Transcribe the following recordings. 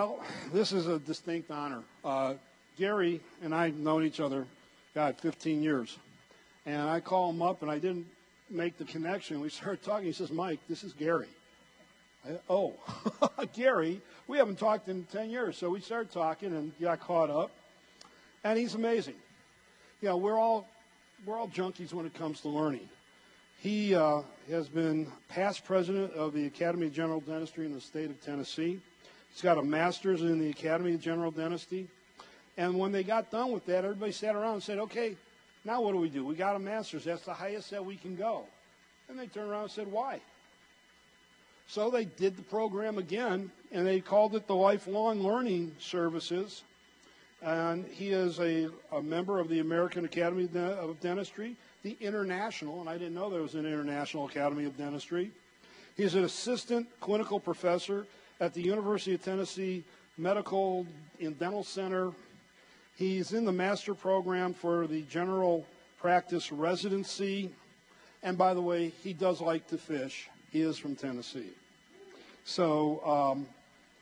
Well, this is a distinct honor. Uh, Gary and I have known each other, God, 15 years. And I call him up, and I didn't make the connection. We started talking. He says, Mike, this is Gary. I, oh, Gary, we haven't talked in 10 years. So we started talking and got caught up. And he's amazing. You know, we're all, we're all junkies when it comes to learning. He uh, has been past president of the Academy of General Dentistry in the state of Tennessee. He's got a master's in the Academy of General Dentistry. And when they got done with that, everybody sat around and said, okay, now what do we do? We got a master's. That's the highest that we can go. And they turned around and said, why? So they did the program again, and they called it the Lifelong Learning Services. And he is a, a member of the American Academy of Dentistry, the International, and I didn't know there was an International Academy of Dentistry. He's an assistant clinical professor at the University of Tennessee Medical and Dental Center. He's in the master program for the general practice residency. And by the way, he does like to fish. He is from Tennessee. So um,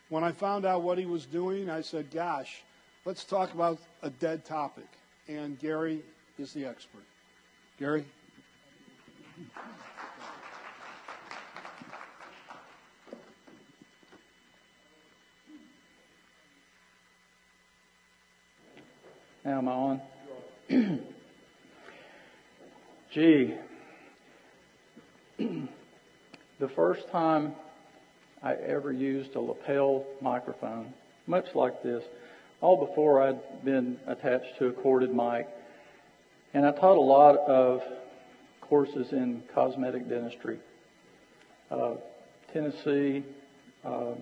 when I found out what he was doing, I said, gosh, let's talk about a dead topic. And Gary is the expert. Gary? Now am I on? Gee, the first time I ever used a lapel microphone, much like this, all before I'd been attached to a corded mic, and I taught a lot of courses in cosmetic dentistry. Uh, Tennessee, uh,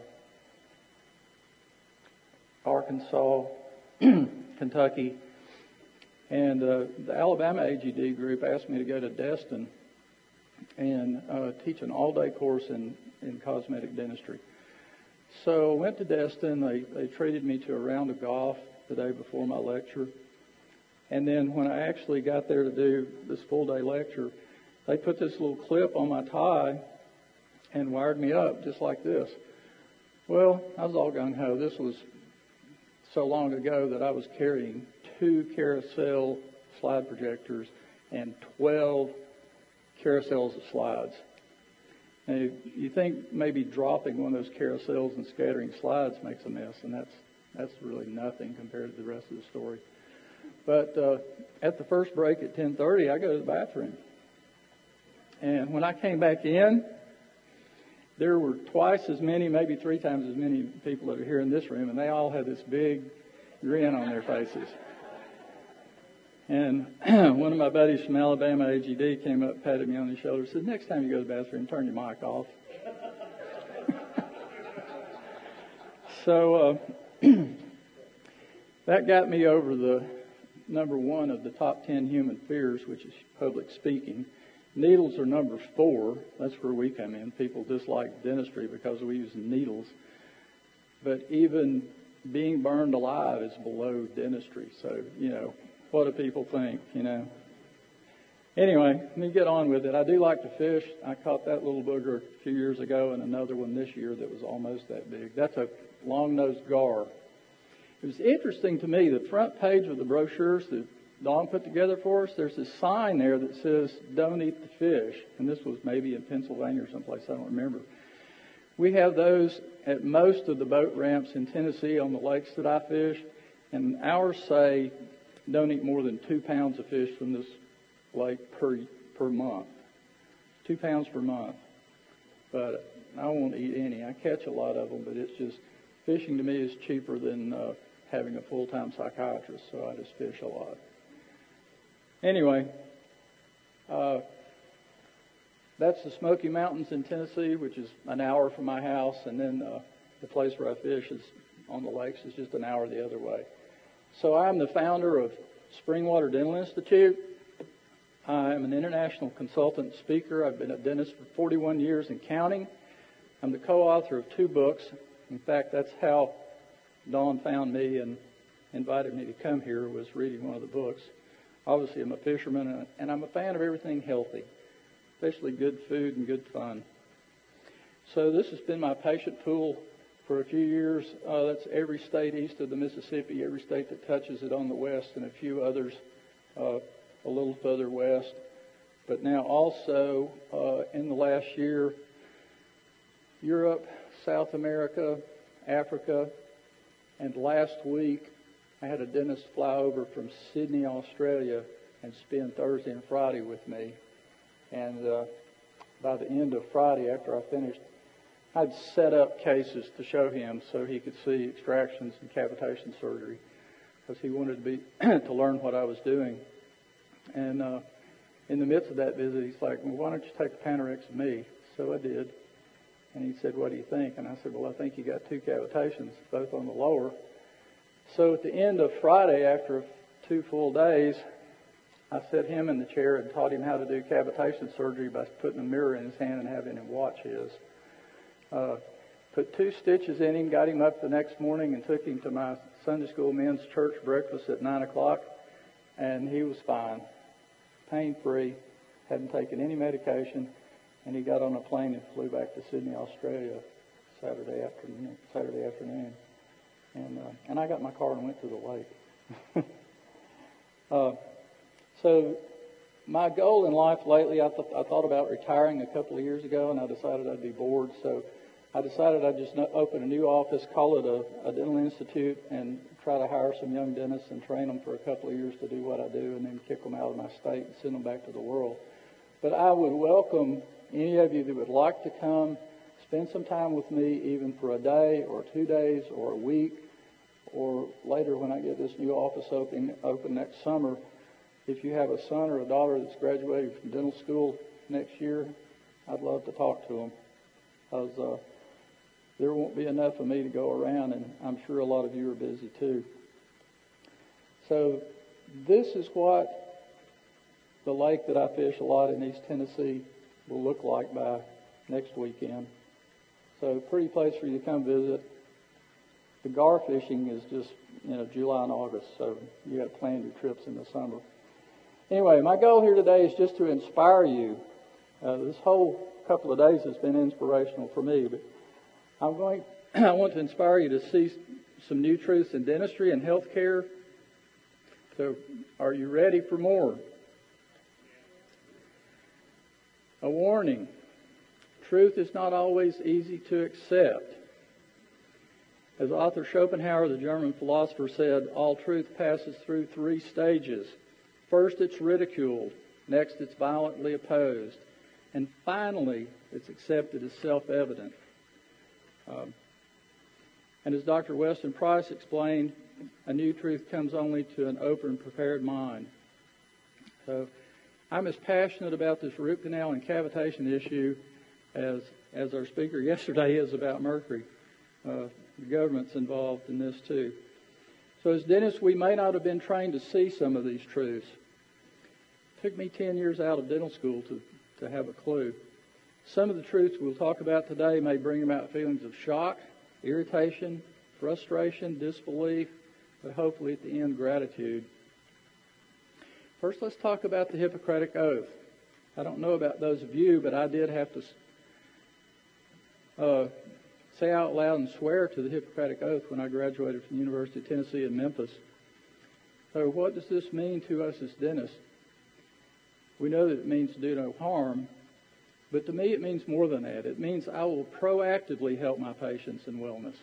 Arkansas, Kentucky. And uh, the Alabama AGD group asked me to go to Destin and uh, teach an all day course in, in cosmetic dentistry. So I went to Destin. They, they treated me to a round of golf the day before my lecture. And then when I actually got there to do this full day lecture, they put this little clip on my tie and wired me up just like this. Well, I was all gung ho. This was so long ago that I was carrying two carousel slide projectors and 12 carousels of slides. Now, you think maybe dropping one of those carousels and scattering slides makes a mess, and that's that's really nothing compared to the rest of the story. But uh, at the first break at 10:30, I go to the bathroom, and when I came back in, there were twice as many, maybe three times as many people that are here in this room, and they all had this big grin on their faces. And one of my buddies from Alabama, AGD, came up, patted me on the shoulder, said, "Next time you go to the bathroom, turn your mic off." so uh, that got me over the number one of the top ten human fears, which is public speaking. Needles are number four. That's where we come in. People dislike dentistry because we use needles. But even being burned alive is below dentistry. So, you know, what do people think, you know? Anyway, let me get on with it. I do like to fish. I caught that little booger a few years ago and another one this year that was almost that big. That's a long-nosed gar. It was interesting to me, the front page of the brochures that Don put together for us, there's this sign there that says, Don't eat the fish. And this was maybe in Pennsylvania or someplace, I don't remember. We have those at most of the boat ramps in Tennessee on the lakes that I fish, and ours say, Don't eat more than two pounds of fish from this lake per, per month. Two pounds per month. But I won't eat any. I catch a lot of them, but it's just, fishing to me is cheaper than uh, having a full time psychiatrist, so I just fish a lot. Anyway, uh, that's the Smoky Mountains in Tennessee, which is an hour from my house, and then uh, the place where I fish is on the lakes is just an hour the other way. So I'm the founder of Springwater Dental Institute. I'm an international consultant speaker. I've been a dentist for 41 years and counting. I'm the co-author of two books. In fact, that's how Don found me and invited me to come here was reading one of the books. Obviously, I'm a fisherman, and I'm a fan of everything healthy, especially good food and good fun. So this has been my patient pool for a few years. Uh, that's every state east of the Mississippi, every state that touches it on the west, and a few others uh, a little further west. But now also uh, in the last year, Europe, South America, Africa, and last week I had a dentist fly over from Sydney, Australia, and spend Thursday and Friday with me. And uh, by the end of Friday, after I finished, I'd set up cases to show him so he could see extractions and cavitation surgery because he wanted to be to learn what I was doing. And uh, in the midst of that visit, he's like, well, why don't you take the Panorex of me? So I did. And he said, what do you think? And I said, well, I think you got two cavitations, both on the lower. So at the end of Friday, after two full days, I set him in the chair and taught him how to do cavitation surgery by putting a mirror in his hand and having him watch his. Uh, put two stitches in him, got him up the next morning, and took him to my Sunday school men's church breakfast at 9 o'clock, and he was fine, pain free, hadn't taken any medication, and he got on a plane and flew back to Sydney, Australia, Saturday afternoon. Saturday afternoon, and uh, and I got my car and went to the lake. uh, so my goal in life lately, I, th- I thought about retiring a couple of years ago, and I decided I'd be bored. So I decided I'd just open a new office, call it a, a dental institute, and try to hire some young dentists and train them for a couple of years to do what I do, and then kick them out of my state and send them back to the world. But I would welcome any of you that would like to come spend some time with me, even for a day or two days or a week, or later when I get this new office open, open next summer if you have a son or a daughter that's graduating from dental school next year, I'd love to talk to them because uh, there won't be enough of me to go around, and I'm sure a lot of you are busy too. So, this is what the lake that I fish a lot in East Tennessee will look like by next weekend. So, pretty place for you to come visit. The gar fishing is just you know July and August, so you got to plan your trips in the summer. Anyway, my goal here today is just to inspire you. Uh, this whole couple of days has been inspirational for me, but I'm going. I want to inspire you to see some new truths in dentistry and healthcare. So, are you ready for more? A warning: truth is not always easy to accept. As author Schopenhauer, the German philosopher, said, all truth passes through three stages. First, it's ridiculed. Next, it's violently opposed. And finally, it's accepted as self evident. Um, and as Dr. Weston Price explained, a new truth comes only to an open, prepared mind. So I'm as passionate about this root canal and cavitation issue as, as our speaker yesterday is about mercury. Uh, the government's involved in this too. So as dentists, we may not have been trained to see some of these truths. It took me 10 years out of dental school to, to have a clue. Some of the truths we'll talk about today may bring about feelings of shock, irritation, frustration, disbelief, but hopefully at the end, gratitude. First, let's talk about the Hippocratic Oath. I don't know about those of you, but I did have to uh, say out loud and swear to the Hippocratic Oath when I graduated from the University of Tennessee in Memphis. So, what does this mean to us as dentists? We know that it means do no harm, but to me it means more than that. It means I will proactively help my patients in wellness.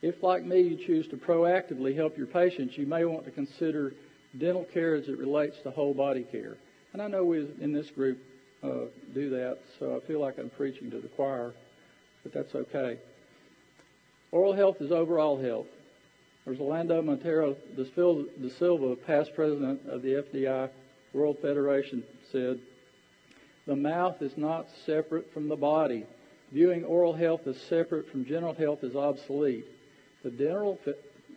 If, like me, you choose to proactively help your patients, you may want to consider dental care as it relates to whole body care. And I know we in this group uh, do that, so I feel like I'm preaching to the choir, but that's okay. Oral health is overall health. There's Orlando Monteiro da Silva, past president of the FDI World Federation, said, The mouth is not separate from the body. Viewing oral health as separate from general health is obsolete. The dental,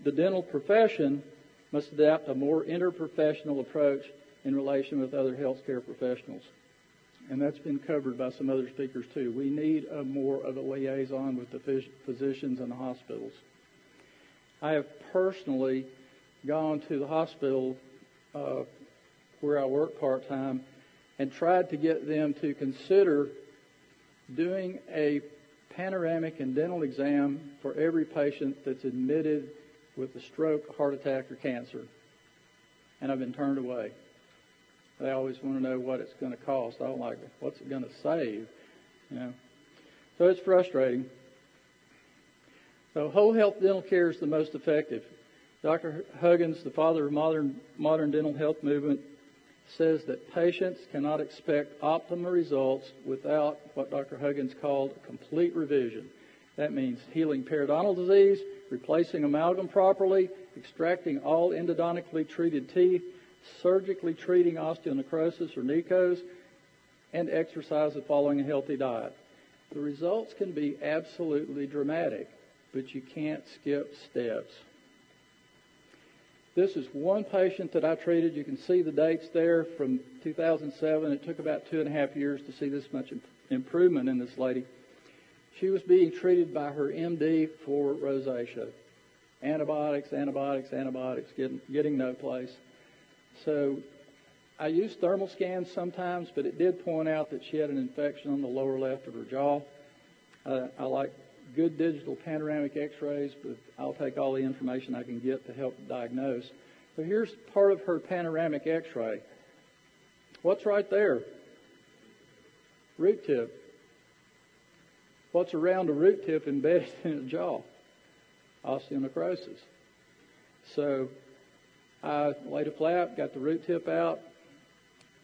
the dental profession must adopt a more interprofessional approach in relation with other healthcare professionals. And that's been covered by some other speakers too. We need a more of a liaison with the physicians and the hospitals. I have personally gone to the hospital uh, where I work part time and tried to get them to consider doing a panoramic and dental exam for every patient that's admitted with a stroke, heart attack, or cancer. And I've been turned away. They always want to know what it's going to cost. I don't like, what's it going to save? You know. So it's frustrating. So whole health dental care is the most effective. Dr. Huggins, the father of modern modern dental health movement, says that patients cannot expect optimal results without what Dr. Huggins called a complete revision. That means healing periodontal disease, replacing amalgam properly, extracting all endodontically treated teeth, surgically treating osteonecrosis or NICOs, and exercise and following a healthy diet. The results can be absolutely dramatic, but you can't skip steps. This is one patient that I treated. You can see the dates there from 2007. It took about two and a half years to see this much improvement in this lady. She was being treated by her MD for rosacea. Antibiotics, antibiotics, antibiotics, getting, getting no place. So I use thermal scans sometimes, but it did point out that she had an infection on the lower left of her jaw. Uh, I like good digital panoramic x-rays, but I'll take all the information I can get to help diagnose. So here's part of her panoramic x-ray. What's right there? Root tip. What's around a root tip embedded in a jaw? Osteonecrosis. So I laid a flap, got the root tip out,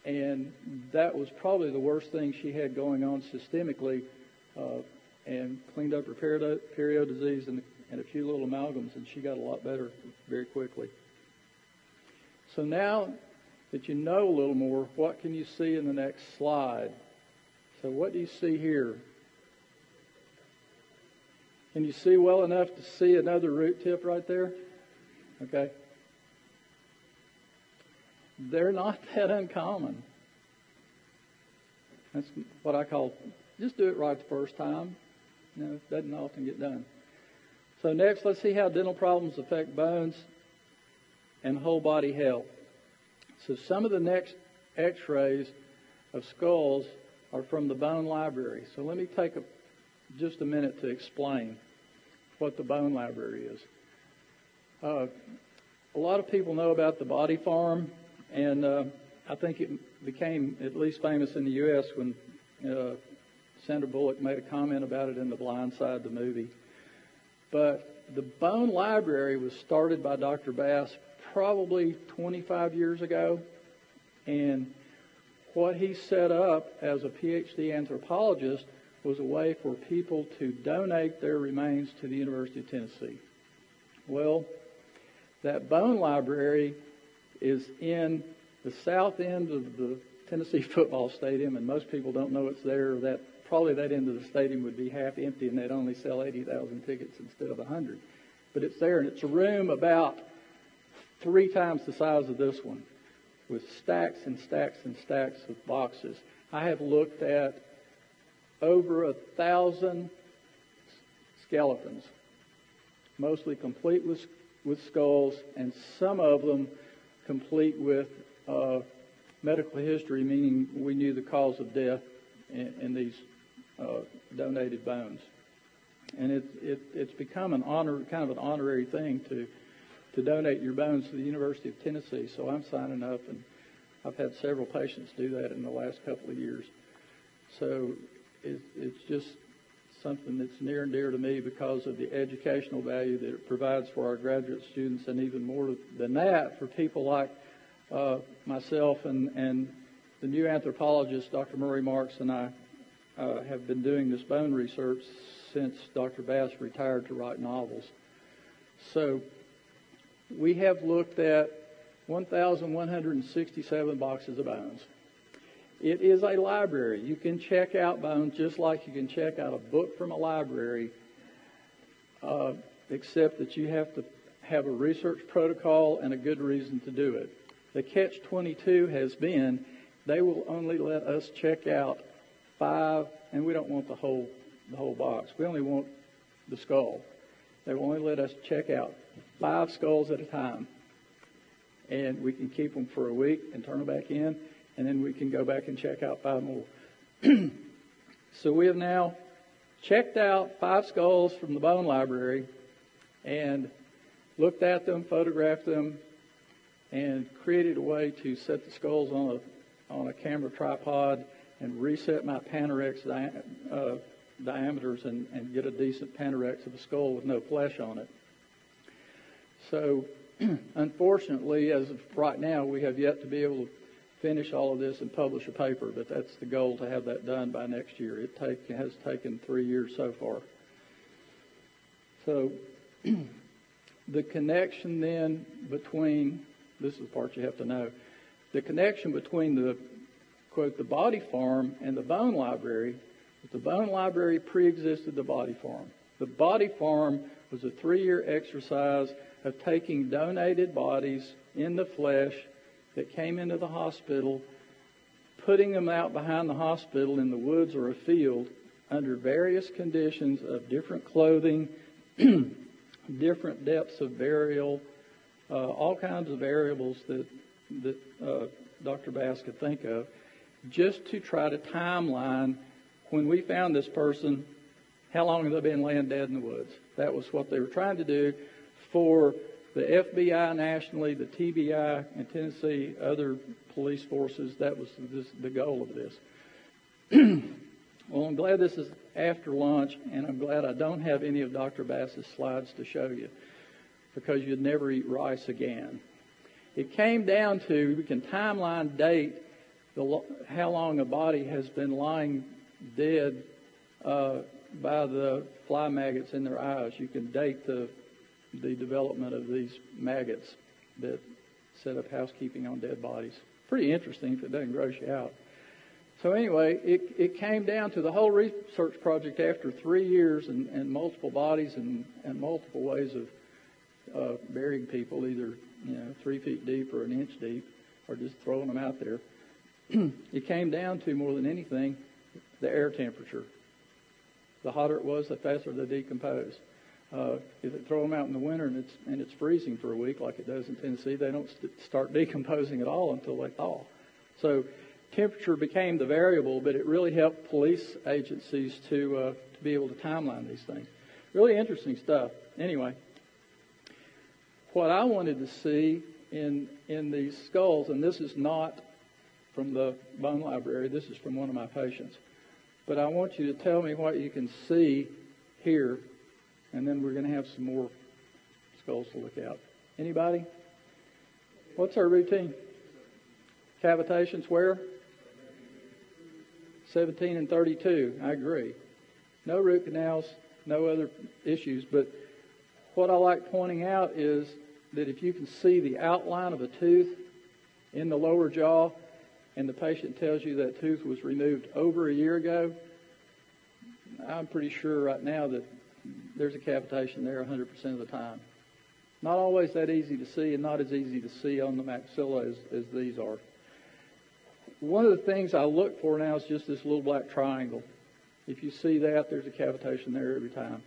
and that was probably the worst thing she had going on systemically. Uh, and cleaned up her perio, perio disease and, and a few little amalgams, and she got a lot better very quickly. So now that you know a little more, what can you see in the next slide? So what do you see here? Can you see well enough to see another root tip right there? Okay. They're not that uncommon. That's what I call just do it right the first time. You know, it doesn't often get done. So next, let's see how dental problems affect bones and whole body health. So some of the next x-rays of skulls are from the bone library. So let me take a, just a minute to explain what the bone library is. Uh, a lot of people know about the body farm, and uh, I think it became at least famous in the U.S. when uh, Sandra Bullock made a comment about it in The Blind Side, the movie. But the Bone Library was started by Dr. Bass probably 25 years ago. And what he set up as a PhD anthropologist was a way for people to donate their remains to the University of Tennessee. Well, that bone library is in the south end of the Tennessee football stadium, and most people don't know it's there. That probably that end of the stadium would be half empty and they'd only sell 80,000 tickets instead of 100. But it's there and it's a room about three times the size of this one with stacks and stacks and stacks of boxes. I have looked at over a thousand skeletons, mostly complete with, with skulls, and some of them complete with uh, medical history, meaning we knew the cause of death in, in these uh, donated bones. And it, it, it's become an honor, kind of an honorary thing to, to donate your bones to the University of Tennessee. So I'm signing up, and I've had several patients do that in the last couple of years. So it, it's just something that's near and dear to me because of the educational value that it provides for our graduate students, and even more than that, for people like uh, myself and, and the new anthropologist, Dr. Murray Marks, and I uh, have been doing this bone research since Dr. Bass retired to write novels. So we have looked at 1,167 boxes of bones. It is a library. You can check out bones just like you can check out a book from a library, uh, except that you have to have a research protocol and a good reason to do it. The catch 22 has been they will only let us check out five, and we don't want the whole the whole box. We only want the skull. They will only let us check out five skulls at a time, and we can keep them for a week and turn them back in, and then we can go back and check out five more. so we have now checked out five skulls from the bone library and looked at them, photographed them, and created a way to set the skulls on a, on a camera tripod and reset my Panorex uh, diameters and, and get a decent Panorex of a skull with no flesh on it. So, unfortunately, as of right now, we have yet to be able to finish all of this and publish a paper, but that's the goal to have that done by next year. It take, has taken three years so far. So, the connection then between this is the part you have to know the connection between the quote the body farm and the bone library the bone library pre-existed the body farm the body farm was a three-year exercise of taking donated bodies in the flesh that came into the hospital putting them out behind the hospital in the woods or a field under various conditions of different clothing different depths of burial, uh, all kinds of variables that that uh, Dr. Bass could think of, just to try to timeline when we found this person, how long have they been laying dead in the woods? That was what they were trying to do for the FBI nationally, the TBI in Tennessee, other police forces. That was this, the goal of this. well, I'm glad this is after lunch, and I'm glad I don't have any of Dr. Bass's slides to show you because you'd never eat rice again. It came down to we can timeline date the, how long a body has been lying dead uh, by the fly maggots in their eyes. You can date the the development of these maggots that set up housekeeping on dead bodies. Pretty interesting if it doesn't gross you out. So anyway, it, it came down to the whole research project after three years and, and multiple bodies and, and multiple ways of uh, burying people, either you know three feet deep or an inch deep, or just throwing them out there. it came down to more than anything the air temperature. The hotter it was, the faster they decompose. Uh, throw them out in the winter and it's and it's freezing for a week, like it does in Tennessee, they don't st- start decomposing at all until they thaw. So temperature became the variable, but it really helped police agencies to, uh, to be able to timeline these things. Really interesting stuff. Anyway, what I wanted to see in in these skulls, and this is not from the bone library, this is from one of my patients, but I want you to tell me what you can see here, and then we're going to have some more skulls to look at. Anybody? What's our routine? Cavitations where? 17 and 32. I agree. No root canals, no other issues. But what I like pointing out is that if you can see the outline of a tooth in the lower jaw, and the patient tells you that tooth was removed over a year ago, I'm pretty sure right now that there's a cavitation there 100% of the time. Not always that easy to see, and not as easy to see on the maxilla as, as these are one of the things I look for now is just this little black triangle. If you see that, there's a cavitation there every time.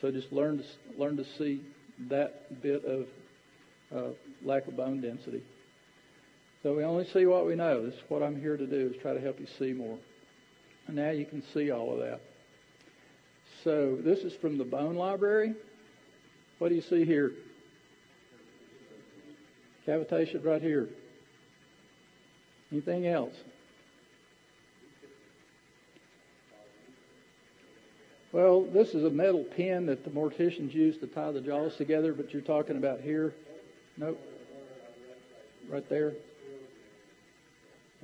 So just learn to learn to see that bit of uh, lack of bone density. So we only see what we know. This is what I'm here to do is try to help you see more. And now you can see all of that. So this is from the bone library. What do you see here? Cavitation right here. Anything else? Well, this is a metal pin that the morticians use to tie the jaws together, but you're talking about here? Nope. Right there?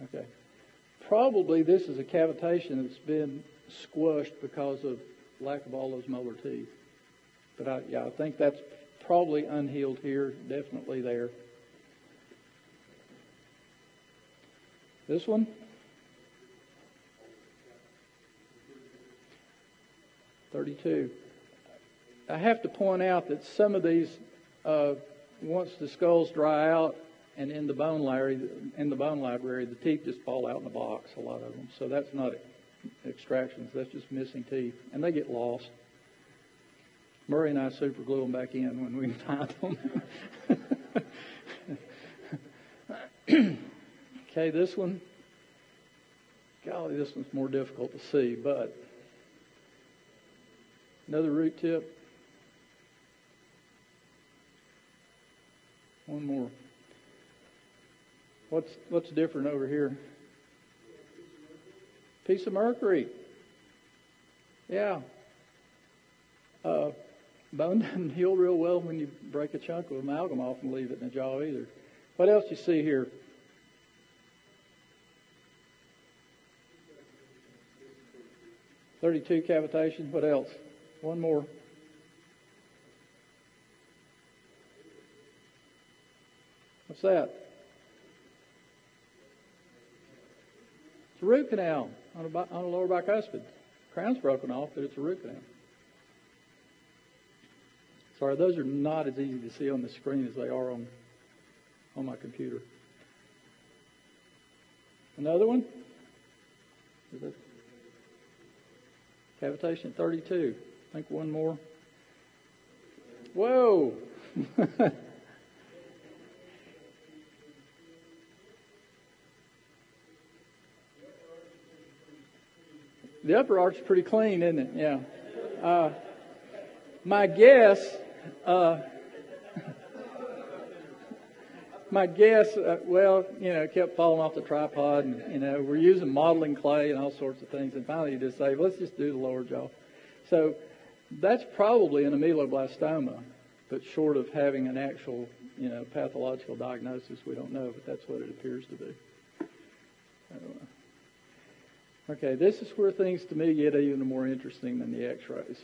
Okay. Probably this is a cavitation that's been squished because of lack of all those molar teeth. But I, yeah, I think that's probably unhealed here, definitely there. This one? Thirty-two. I have to point out that some of these, uh, once the skulls dry out and in the bone library, in the bone library, the teeth just fall out in the box. A lot of them. So that's not extractions. That's just missing teeth, and they get lost. Murray and I super glue them back in when we find them. Okay, this one, golly, this one's more difficult to see, but Another root tip. One more. What's what's different over here? Piece of mercury. Yeah. Uh, bone doesn't heal real well when you break a chunk of amalgam off and leave it in the jaw either. What else you see here? Thirty-two cavitations. What else? One more. What's that? It's a root canal on a, on a lower bicuspid. Crown's broken off, but it's a root canal. Sorry, those are not as easy to see on the screen as they are on on my computer. Another one? Cavitation 32. I think one more. Whoa! the upper arch is pretty clean, isn't it? Yeah. Uh, my guess, uh, my guess, uh, well, you know, kept falling off the tripod, and you know, we're using modeling clay and all sorts of things, and finally you just say, let's just do the lower jaw. So that's probably an ameloblastoma, but short of having an actual, you know, pathological diagnosis, we don't know, but that's what it appears to be. Okay, this is where things to me get even more interesting than the x-rays.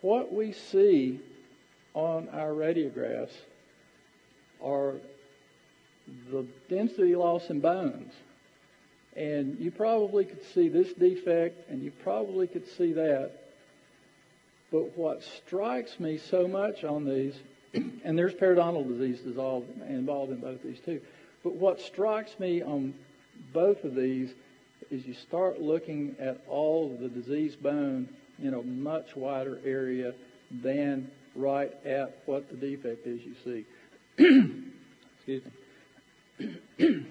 What we see on our radiographs are the density loss in bones. And you probably could see this defect and you probably could see that. But what strikes me so much on these, and there's periodontal disease involved in both these too, but what strikes me on both of these is you start looking at all of the diseased bone in a much wider area than right at what the defect is you see. Excuse me.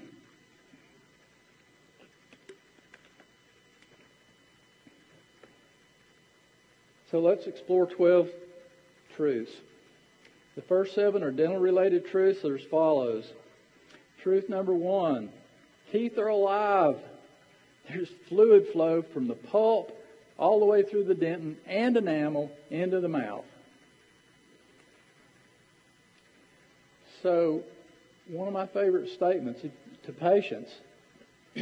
so let's explore 12 truths. The first seven are dental related truths. As follows. Truth number one teeth are alive. There's fluid flow from the pulp all the way through the dentin and enamel into the mouth. So, one of my favorite statements to patients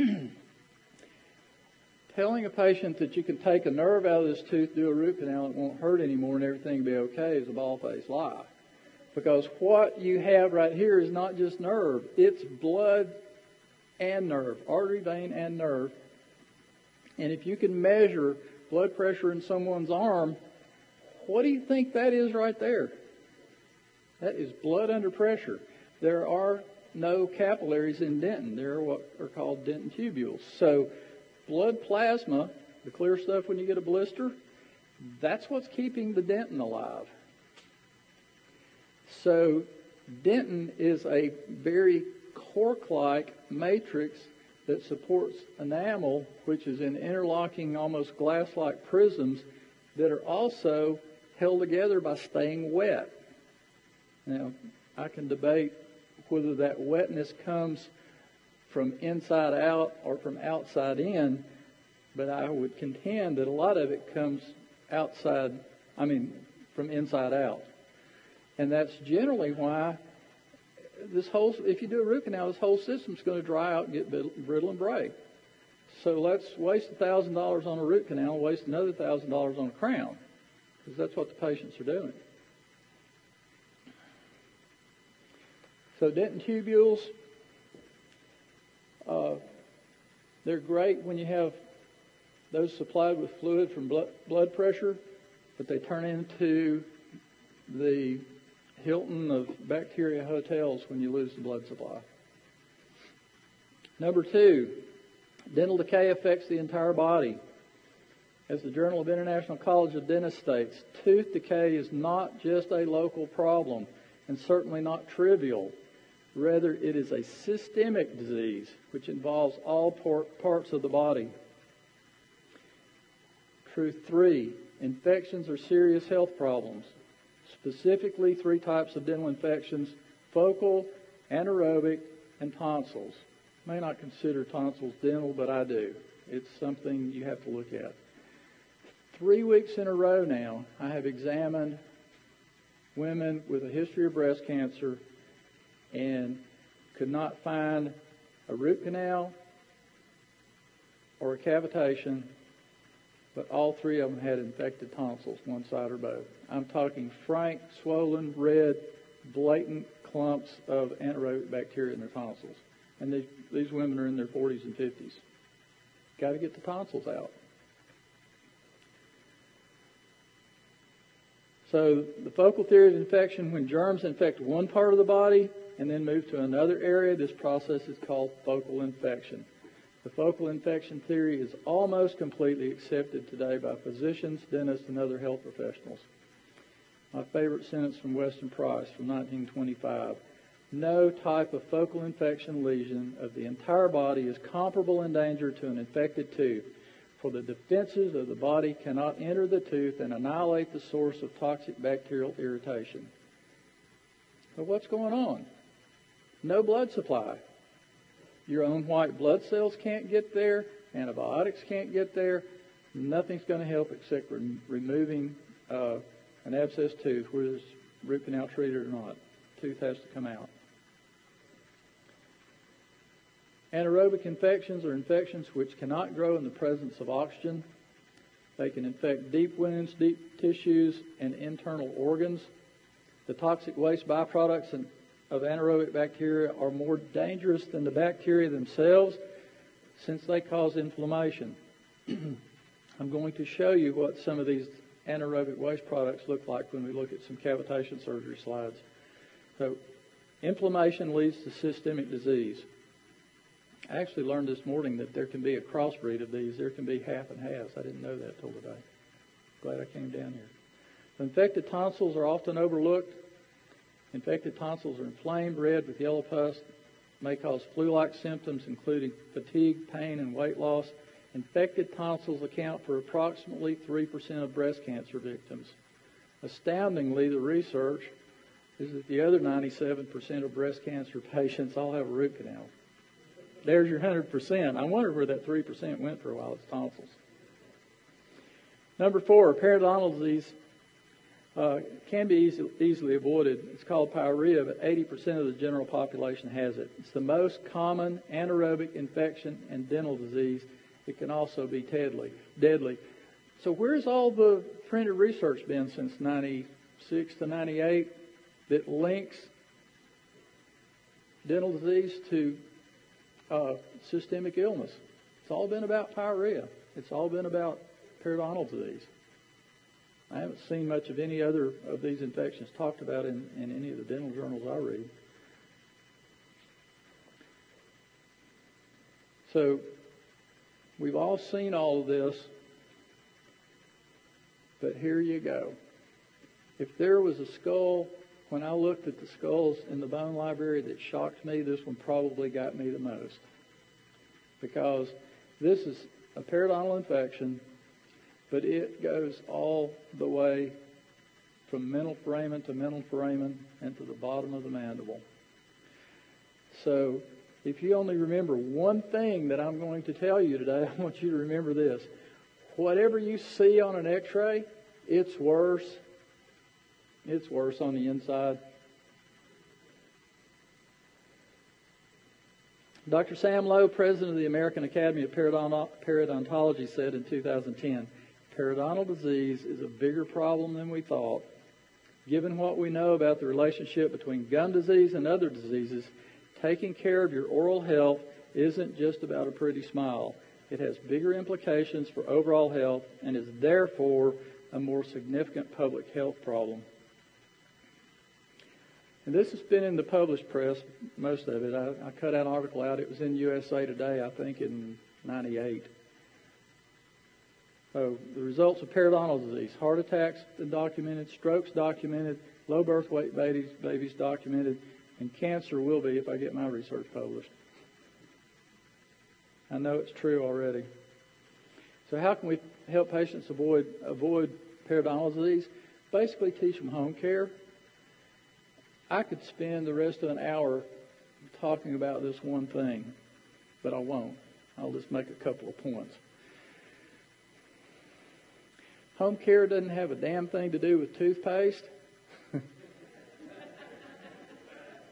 telling a patient that you can take a nerve out of this tooth, do a root canal, it won't hurt anymore, and everything will be okay is a ball faced lie. Because what you have right here is not just nerve, it's blood and nerve, artery, vein, and nerve. And if you can measure blood pressure in someone's arm, what do you think that is right there? That is blood under pressure. There are no capillaries in dentin. There are what are called dentin tubules. So, blood plasma, the clear stuff when you get a blister, that's what's keeping the dentin alive. So, dentin is a very cork like matrix that supports enamel, which is in interlocking, almost glass like prisms that are also held together by staying wet. Now, I can debate whether that wetness comes from inside out or from outside in, but I would contend that a lot of it comes outside, I mean, from inside out. And that's generally why this whole, if you do a root canal, this whole system's going to dry out and get brittle and break. So let's waste $1,000 on a root canal, and waste another $1,000 on a crown, because that's what the patients are doing. So dentin tubules, uh, they're great when you have those supplied with fluid from blood, blood pressure, but they turn into the Hilton of bacteria hotels when you lose the blood supply. Number two, dental decay affects the entire body. As the Journal of International College of Dentists states, tooth decay is not just a local problem and certainly not trivial. Rather, it is a systemic disease which involves all parts of the body. Truth three, infections are serious health problems. Specifically, three types of dental infections focal, anaerobic, and tonsils. May not consider tonsils dental, but I do. It's something you have to look at. Three weeks in a row now, I have examined women with a history of breast cancer and could not find a root canal or a cavitation, but all three of them had infected tonsils, one side or both. I'm talking frank, swollen, red, blatant clumps of anaerobic bacteria in their tonsils. And these, these women are in their 40s and 50s. Got to get the tonsils out. So the focal theory of infection, when germs infect one part of the body and then move to another area, this process is called focal infection. The focal infection theory is almost completely accepted today by physicians, dentists, and other health professionals. My favorite sentence from Weston Price from 1925. No type of focal infection lesion of the entire body is comparable in danger to an infected tooth, for the defenses of the body cannot enter the tooth and annihilate the source of toxic bacterial irritation. But what's going on? No blood supply. Your own white blood cells can't get there, antibiotics can't get there. Nothing's going to help except re- removing uh, an abscess tooth, whether it's root canal treated or not. Tooth has to come out. Anaerobic infections are infections which cannot grow in the presence of oxygen. They can infect deep wounds, deep tissues, and internal organs. The toxic waste byproducts of anaerobic bacteria are more dangerous than the bacteria themselves since they cause inflammation. I'm going to show you what some of these anaerobic waste products look like when we look at some cavitation surgery slides. So, inflammation leads to systemic disease. I actually learned this morning that there can be a crossbreed of these. There can be half and halves. I didn't know that till today. Glad I came down here. Infected tonsils are often overlooked. Infected tonsils are inflamed, red with yellow pus, may cause flu-like symptoms, including fatigue, pain, and weight loss. Infected tonsils account for approximately 3% of breast cancer victims. Astoundingly, the research is that the other 97% of breast cancer patients all have a root canal. There's your 100%. I wonder where that 3% went for a while. It's tonsils. Number four, periodontal disease uh, can be easy, easily avoided. It's called pyorrhea, but 80% of the general population has it. It's the most common anaerobic infection and dental disease. It can also be deadly. deadly. So where's all the printed research been since 96 to 98 that links dental disease to uh, systemic illness. It's all been about pyorrhea. It's all been about periodontal disease. I haven't seen much of any other of these infections talked about in, in any of the dental journals I read. So we've all seen all of this, but here you go. If there was a skull when I looked at the skulls in the bone library that shocked me, this one probably got me the most. Because this is a periodontal infection, but it goes all the way from mental foramen to mental foramen and to the bottom of the mandible. So if you only remember one thing that I'm going to tell you today, I want you to remember this. Whatever you see on an x ray, it's worse it's worse on the inside. Dr. Sam Low, president of the American Academy of Periodontology, said in 2010 periodontal disease is a bigger problem than we thought. Given what we know about the relationship between gum disease and other diseases, taking care of your oral health isn't just about a pretty smile. It has bigger implications for overall health and is therefore a more significant public health problem. And this has been in the published press, most of it. I, I cut an article out. It was in USA Today, I think, in 98. So the results of periodontal disease, heart attacks documented, strokes documented, low birth weight babies, babies documented, and cancer will be if I get my research published. I know it's true already. So how can we help patients avoid avoid periodontal disease. Basically, teach them home care. I could spend the rest of an hour talking about this one thing, but I won't. I'll just make a couple of points. Home care doesn't have a damn thing to do with toothpaste.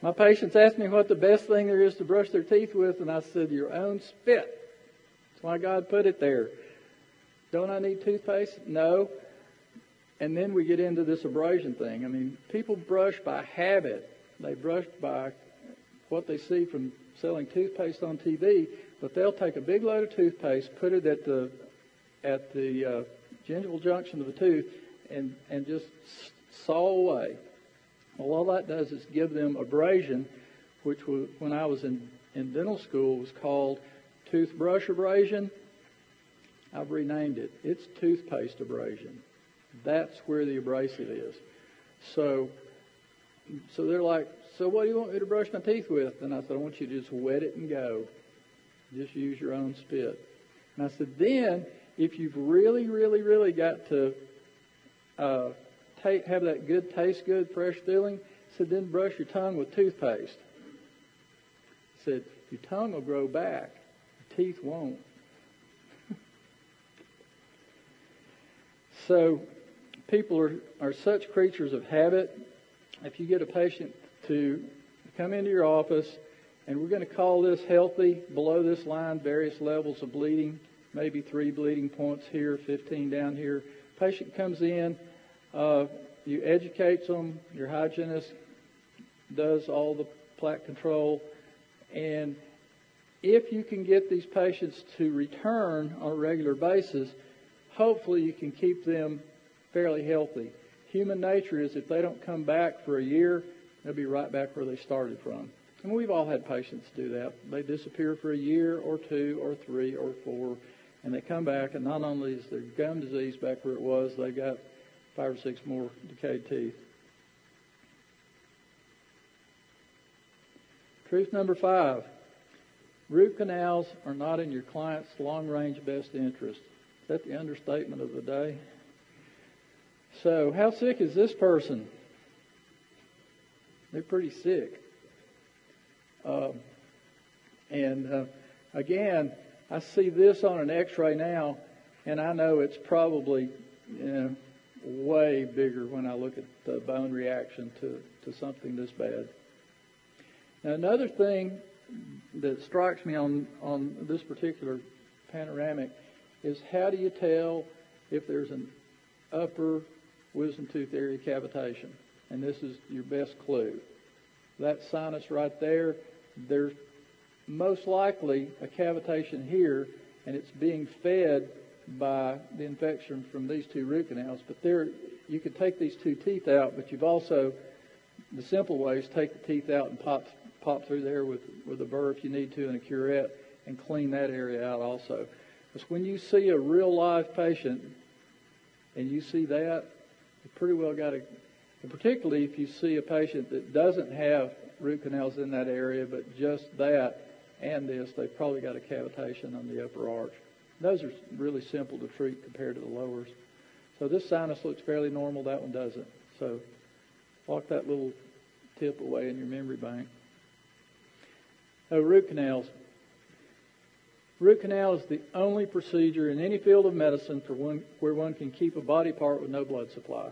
My patients ask me what the best thing there is to brush their teeth with, and I said, Your own spit. That's why God put it there. Don't I need toothpaste? No. And then we get into this abrasion thing. I mean, people brush by habit. They brush by what they see from selling toothpaste on TV, but they'll take a big load of toothpaste, put it at the at the uh, gingival junction of the tooth, and and just saw away. Well, all that does is give them abrasion, which was, when I was in in dental school was called toothbrush abrasion. I've renamed it. It's toothpaste abrasion. That's where the abrasive is. So, so they're like, so what do you want me to brush my teeth with? And I said, I want you to just wet it and go. Just use your own spit. And I said, then if you've really, really, really got to uh, take, have that good taste, good, fresh feeling, I said, then brush your tongue with toothpaste. I said, your tongue will grow back, your teeth won't. so people are, are such creatures of habit. If you get a patient to come into your office, and we're going to call this healthy, below this line, various levels of bleeding, maybe three bleeding points here, 15 down here. Patient comes in, uh, you educate them, your hygienist does all the plaque control, and if you can get these patients to return on a regular basis, hopefully you can keep them fairly healthy. Human nature is if they don't come back for a year, they'll be right back where they started from. And we've all had patients do that. They disappear for a year or two or three or four, and they come back, and not only is their gum disease back where it was, they've got five or six more decayed teeth. Truth number five root canals are not in your client's long range best interest. Is that the understatement of the day? So, how sick is this person? They're pretty sick. Um, and uh, again, I see this on an x ray now, and I know it's probably you know, way bigger when I look at the bone reaction to, to something this bad. Now, another thing that strikes me on, on this particular panoramic is how do you tell if there's an upper wisdom tooth area cavitation. And this is your best clue. That sinus right there, there's most likely a cavitation here, and it's being fed by the infection from these two root canals. But there, you could take these two teeth out, but you've also, the simple way is take the teeth out and pop pop through there with with a burr if you need to and a curette, and clean that area out also. Because when you see a real live patient, and you see that, you pretty well got to, particularly if you see a patient that doesn't have root canals in that area, but just that and this, they've probably got a cavitation on the upper arch. Those are really simple to treat compared to the lowers. So this sinus looks fairly normal, that one doesn't. So lock that little tip away in your memory bank. Oh, root canals. Root canal is the only procedure in any field of medicine for one, where one can keep a body part with no blood supply.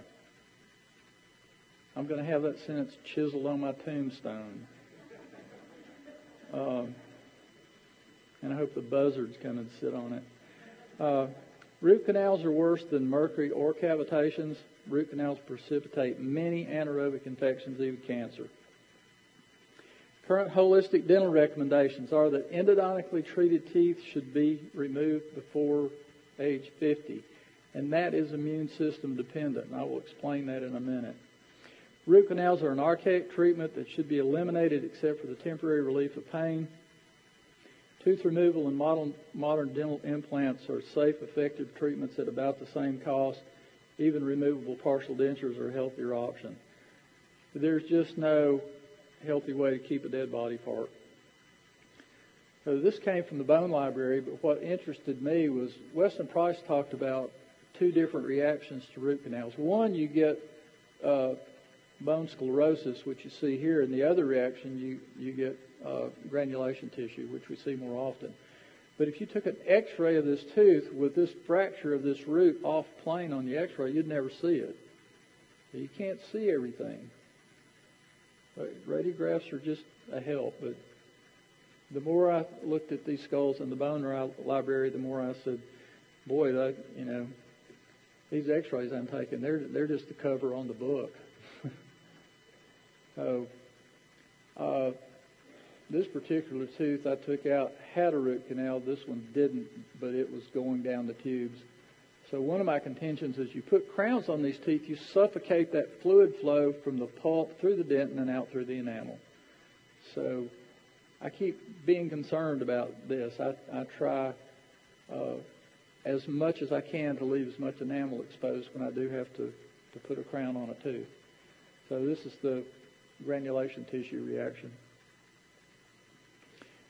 I'm going to have that sentence chiseled on my tombstone. Um, and I hope the buzzards come and sit on it. Uh, root canals are worse than mercury or cavitations. Root canals precipitate many anaerobic infections, even cancer. Current holistic dental recommendations are that endodontically treated teeth should be removed before age 50, and that is immune system dependent, and I will explain that in a minute. Root canals are an archaic treatment that should be eliminated except for the temporary relief of pain. Tooth removal and modern, modern dental implants are safe, effective treatments at about the same cost. Even removable partial dentures are a healthier option. There's just no healthy way to keep a dead body part. So this came from the bone library, but what interested me was Weston Price talked about two different reactions to root canals. One, you get uh, bone sclerosis, which you see here, and the other reaction, you, you get uh, granulation tissue, which we see more often. But if you took an x-ray of this tooth with this fracture of this root off plane on the x-ray, you'd never see it. You can't see everything. Radiographs are just a help, but the more I looked at these skulls in the bone library, the more I said, boy, that, you know, these x-rays I'm taking, they're, they're just the cover on the book. so, uh, this particular tooth I took out had a root canal. This one didn't, but it was going down the tubes. So one of my contentions is you put crowns on these teeth, you suffocate that fluid flow from the pulp through the dentin and out through the enamel. So I keep being concerned about this. I, I try uh, as much as I can to leave as much enamel exposed when I do have to, to put a crown on a tooth. So this is the granulation tissue reaction.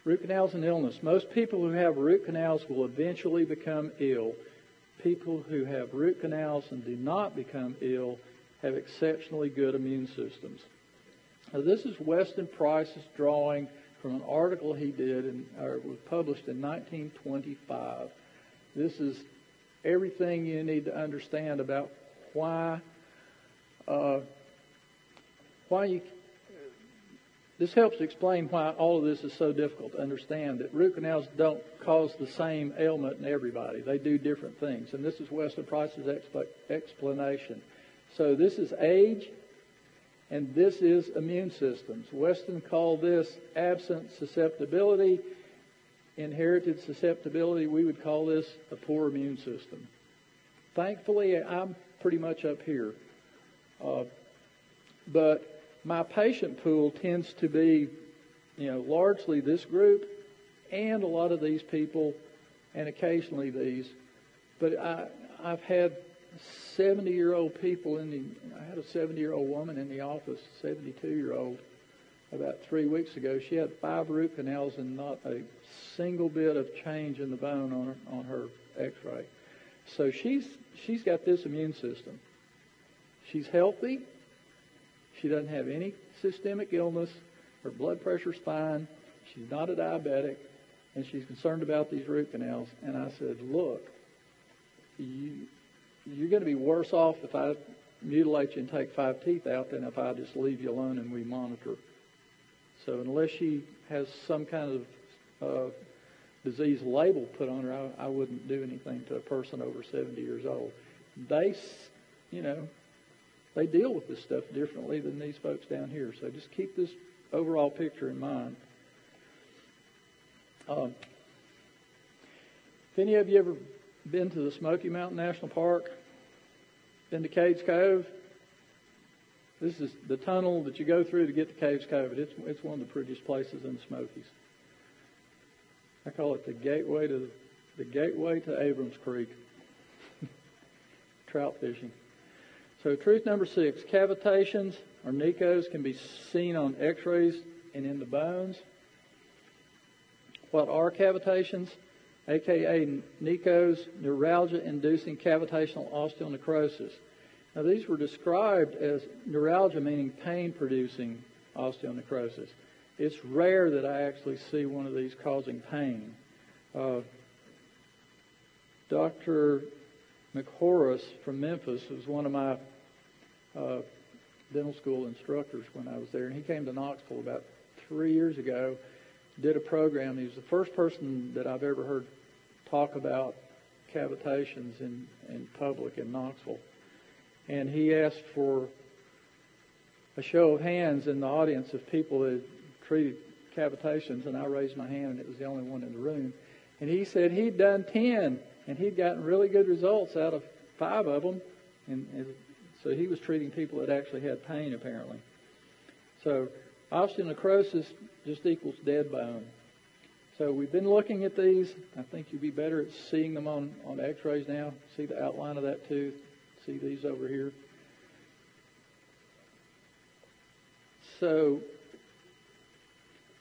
Root canals and illness. Most people who have root canals will eventually become ill. People who have root canals and do not become ill have exceptionally good immune systems. Now, this is Weston Price's drawing from an article he did and was published in 1925. This is everything you need to understand about why uh, why you this helps explain why all of this is so difficult to understand. That root canals don't cause the same ailment in everybody; they do different things, and this is Weston Price's explanation. So this is age, and this is immune systems. Weston called this absent susceptibility, inherited susceptibility. We would call this a poor immune system. Thankfully, I'm pretty much up here, uh, but my patient pool tends to be, you know, largely this group and a lot of these people and occasionally these. But I, I've had 70 year old people in the, I had a 70 year old woman in the office, 72 year old, about three weeks ago. She had five root canals and not a single bit of change in the bone on her, on her x ray. So she's, she's got this immune system. She's healthy. She doesn't have any systemic illness. Her blood pressure's fine. She's not a diabetic. And she's concerned about these root canals. And I said, look, you, you're going to be worse off if I mutilate you and take five teeth out than if I just leave you alone and we monitor. So unless she has some kind of uh, disease label put on her, I, I wouldn't do anything to a person over 70 years old. They, you know, they deal with this stuff differently than these folks down here. So just keep this overall picture in mind. Um, if any of you ever been to the Smoky Mountain National Park? Been to Cades Cove? This is the tunnel that you go through to get to Cades Cove. It's, it's one of the prettiest places in the Smokies. I call it the gateway to the gateway to Abrams Creek. Trout fishing. So truth number six, cavitations or NICOs can be seen on x-rays and in the bones. What are cavitations? aka NICOs, neuralgia-inducing cavitational osteonecrosis. Now these were described as neuralgia meaning pain-producing osteonecrosis. It's rare that I actually see one of these causing pain. Uh, Dr. McHorris from Memphis was one of my uh, dental school instructors when I was there, and he came to Knoxville about three years ago. Did a program. He was the first person that I've ever heard talk about cavitations in, in public in Knoxville. And he asked for a show of hands in the audience of people that treated cavitations, and I raised my hand, and it was the only one in the room. And he said he'd done 10, and he'd gotten really good results out of five of them. And, and so he was treating people that actually had pain, apparently. So osteonecrosis just equals dead bone. So we've been looking at these. I think you'd be better at seeing them on, on x-rays now. See the outline of that tooth. See these over here. So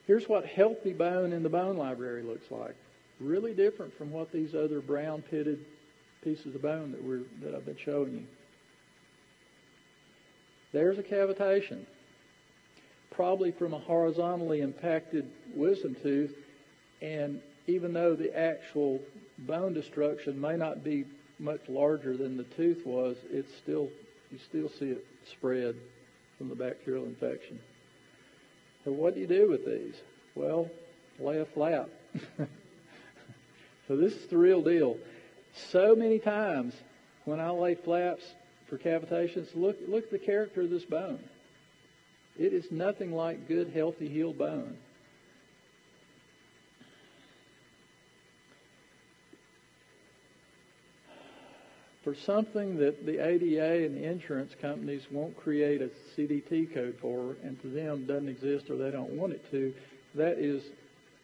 Here's what healthy bone in the bone library looks like. Really different from what these other brown pitted pieces of bone that we're that I've been showing you. There's a cavitation, probably from a horizontally impacted wisdom tooth, and even though the actual bone destruction may not be much larger than the tooth was, it's still you still see it spread from the bacterial infection. So what do you do with these? Well, lay a flap. so this is the real deal. So many times when I lay flaps for cavitations, look look at the character of this bone. It is nothing like good, healthy, healed bone. for something that the ADA and the insurance companies won't create a CDT code for, and to them doesn't exist or they don't want it to, that is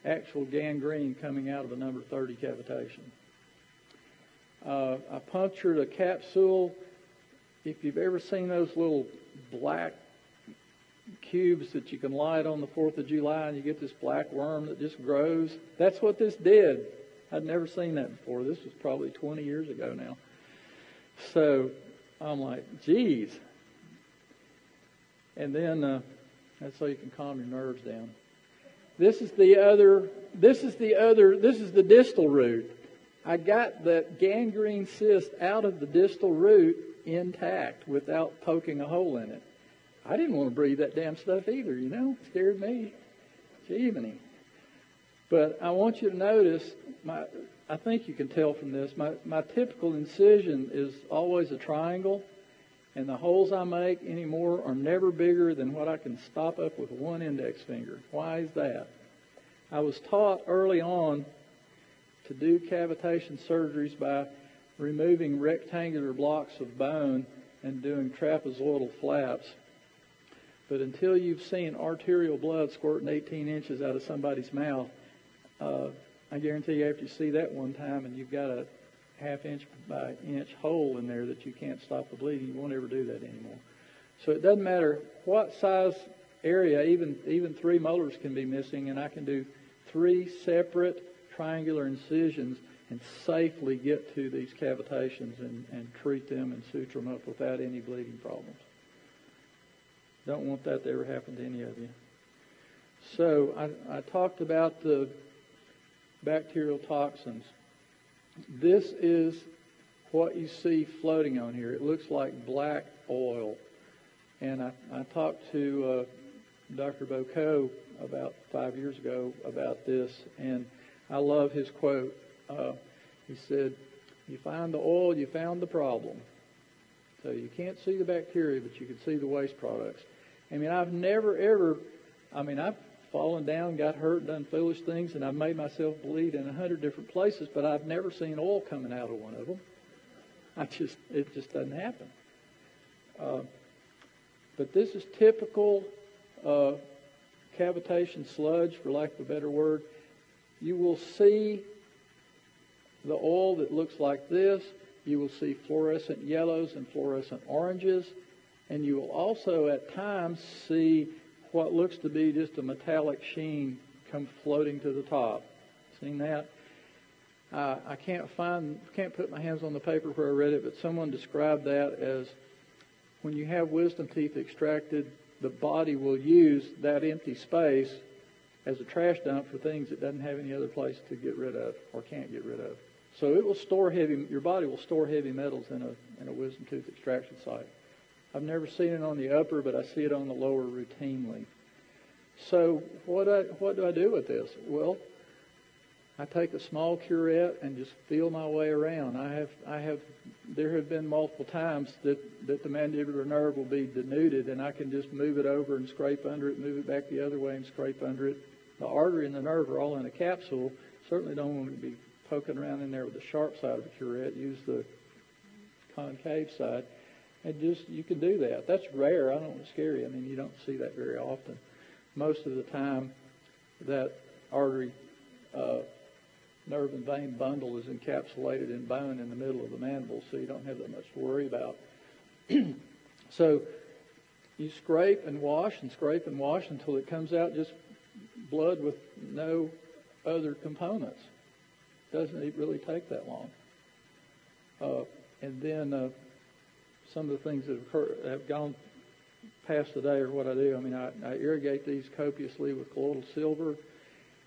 actual gangrene coming out of a number 30 cavitation. Uh, I punctured a capsule. If you've ever seen those little black cubes that you can light on the 4th of July and you get this black worm that just grows, that's what this did. I'd never seen that before. This was probably 20 years ago now. So I'm like, geez. And then uh, that's so you can calm your nerves down. This is the other. This is the other. This is the distal root. I got that gangrene cyst out of the distal root intact without poking a hole in it. I didn't want to breathe that damn stuff either. You know, it scared me. Gee, But I want you to notice my I think you can tell from this. My, my typical incision is always a triangle, and the holes I make anymore are never bigger than what I can stop up with one index finger. Why is that? I was taught early on to do cavitation surgeries by removing rectangular blocks of bone and doing trapezoidal flaps. But until you've seen arterial blood squirting 18 inches out of somebody's mouth, uh, I guarantee you, after you see that one time and you've got a half inch by inch hole in there that you can't stop the bleeding, you won't ever do that anymore. So it doesn't matter what size area, even even three molars can be missing, and I can do three separate triangular incisions and safely get to these cavitations and, and treat them and suture them up without any bleeding problems. Don't want that to ever happen to any of you. So I, I talked about the bacterial toxins. This is what you see floating on here. It looks like black oil. And I, I talked to uh, Dr. Bouquot about five years ago about this, and I love his quote. Uh, he said, You find the oil, you found the problem. So you can't see the bacteria, but you can see the waste products. I mean, I've never, ever, I mean, I've fallen down, got hurt, done foolish things, and I've made myself bleed in a hundred different places, but I've never seen oil coming out of one of them. I just, it just doesn't happen. Uh, but this is typical uh, cavitation sludge, for lack of a better word. You will see the oil that looks like this. You will see fluorescent yellows and fluorescent oranges. And you will also at times see what looks to be just a metallic sheen come floating to the top. Seen that? Uh, I can't find, can't put my hands on the paper where I read it, but someone described that as when you have wisdom teeth extracted, the body will use that empty space as a trash dump for things it doesn't have any other place to get rid of or can't get rid of. So it will store heavy, your body will store heavy metals in a, in a wisdom tooth extraction site. I've never seen it on the upper, but I see it on the lower routinely. So what I, what do I do with this? Well, I take a small curette and just feel my way around. I have I have there have been multiple times that, that the mandibular nerve will be denuded and I can just move it over and scrape under it, move it back the other way and scrape under it. The artery and the nerve are all in a capsule. Certainly don't want to be poking around in there with the sharp side of a curette. Use the concave side. And just, you can do that. That's rare. I don't scare you. I mean, you don't see that very often. Most of the time, that artery, uh, nerve and vein bundle is encapsulated in bone in the middle of the mandible, so you don't have that much to worry about. so you scrape and wash and scrape and wash until it comes out just blood with no other components. Doesn't really take that long? Uh, and then uh, some of the things that have, occurred, have gone past today are what I do. I mean, I, I irrigate these copiously with colloidal silver.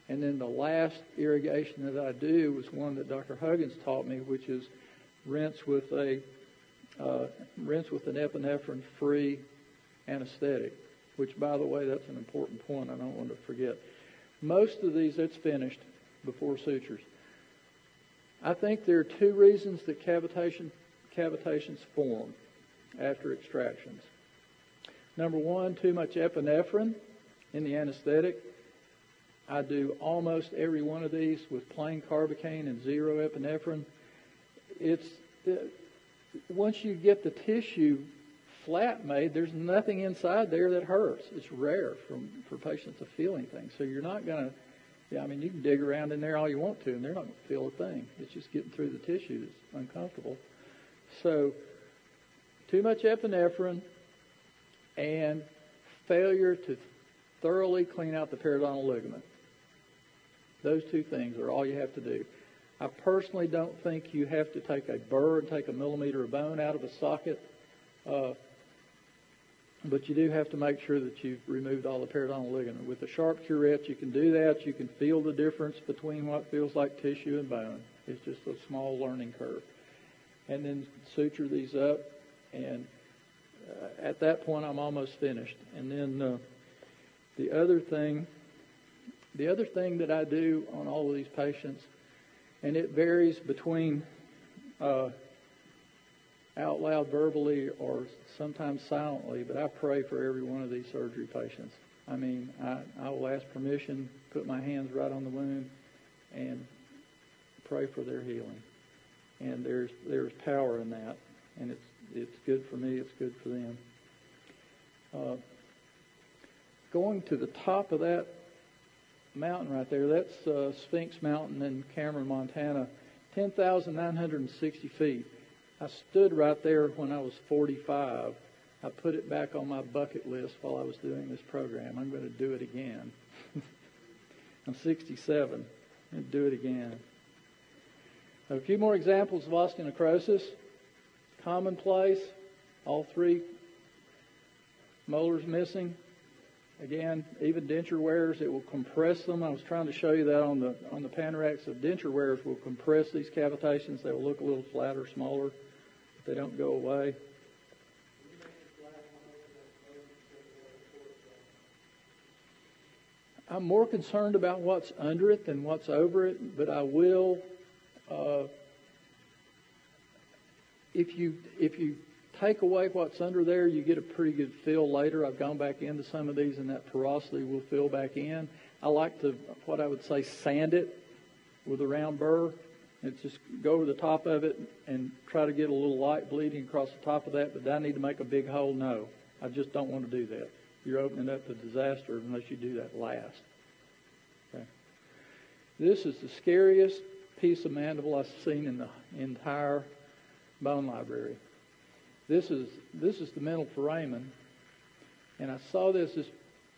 And then the last irrigation that I do was one that Dr. Huggins taught me, which is rinse with a uh, rinse with an epinephrine-free anesthetic. Which, by the way, that's an important point. I don't want to forget. Most of these, it's finished before sutures. I think there are two reasons that cavitation, cavitations form after extractions. Number one, too much epinephrine in the anesthetic. I do almost every one of these with plain carbocaine and zero epinephrine. It's uh, once you get the tissue flat made, there's nothing inside there that hurts. It's rare for for patients to feel anything. So you're not going to. Yeah, I mean, you can dig around in there all you want to, and they're not going to feel a thing. It's just getting through the tissue that's uncomfortable. So, too much epinephrine and failure to thoroughly clean out the periodontal ligament. Those two things are all you have to do. I personally don't think you have to take a burr and take a millimeter of bone out of a socket, uh, but you do have to make sure that you've removed all the periodontal ligament. With a sharp curette, you can do that. You can feel the difference between what feels like tissue and bone. It's just a small learning curve. And then suture these up, and uh, at that point, I'm almost finished. And then uh, the other thing the other thing that I do on all of these patients, and it varies between uh, out loud verbally or sometimes silently, but I pray for every one of these surgery patients. I mean, I, I will ask permission, put my hands right on the wound, and pray for their healing. And there's there's power in that, and it's it's good for me. It's good for them. Uh, going to the top of that mountain right there. That's uh, Sphinx Mountain in Cameron, Montana, 10,960 feet. I stood right there when I was 45. I put it back on my bucket list while I was doing this program. I'm going to do it again. I'm 67 and do it again. A few more examples of osteonecrosis. Commonplace, all three molars missing. Again, even denture wearers, it will compress them. I was trying to show you that on the on the Panorex of denture wearers will compress these cavitations. They will look a little flatter, smaller, they don't go away. I'm more concerned about what's under it than what's over it, but I will. Uh, if you if you take away what's under there, you get a pretty good feel later. I've gone back into some of these, and that porosity will fill back in. I like to, what I would say, sand it with a round burr. And just go over the top of it and try to get a little light bleeding across the top of that. But do I need to make a big hole? No. I just don't want to do that. You're opening up the disaster unless you do that last. Okay. This is the scariest piece of mandible I've seen in the entire bone library. This is this is the mental foramen, and I saw this as